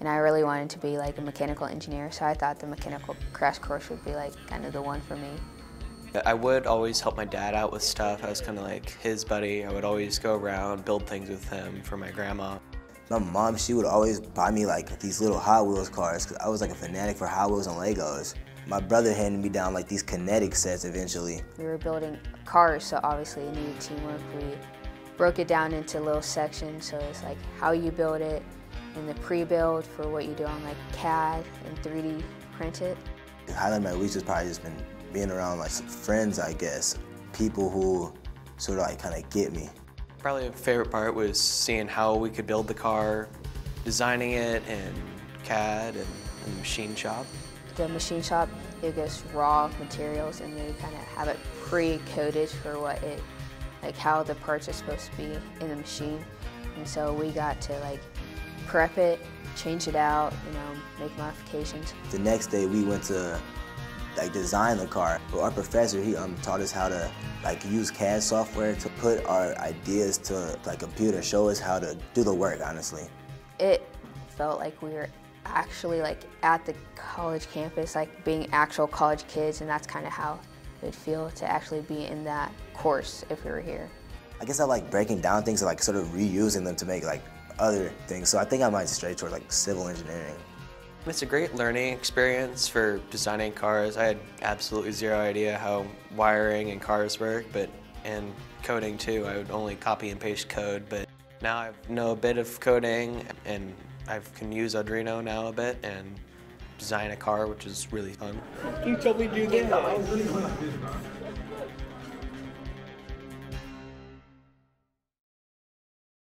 and I really wanted to be like a mechanical engineer, so I thought the mechanical crash course would be like kind of the one for me. I would always help my dad out with stuff. I was kind of like his buddy. I would always go around, build things with him for my grandma. My mom, she would always buy me like these little Hot Wheels cars because I was like a fanatic for Hot Wheels and Legos. My brother handed me down like these kinetic sets eventually. We were building cars, so obviously it needed teamwork. We broke it down into little sections, so it's like how you build it, and the pre-build for what you do on like CAD and 3D print it. The highlight of my week has probably just been being around like friends, I guess, people who sort of like kind of get me. Probably a favorite part was seeing how we could build the car, designing it in CAD and in the machine shop. The machine shop, it goes raw materials and they kind of have it pre-coded for what it, like how the parts are supposed to be in the machine. And so we got to like prep it, change it out, you know, make modifications. The next day we went to like design the car. But our professor, he um, taught us how to like use CAD software to put our ideas to like computer, show us how to do the work, honestly. It felt like we were actually like at the college campus, like being actual college kids, and that's kind of how it would feel to actually be in that course if we were here. I guess I like breaking down things and like sort of reusing them to make like other things. So I think I might stray toward like civil engineering. It's a great learning experience for designing cars. I had absolutely zero idea how wiring and cars work, but and coding too. I would only copy and paste code, but now I know a bit of coding and I can use Arduino now a bit and design a car, which is really fun. You told me to do that.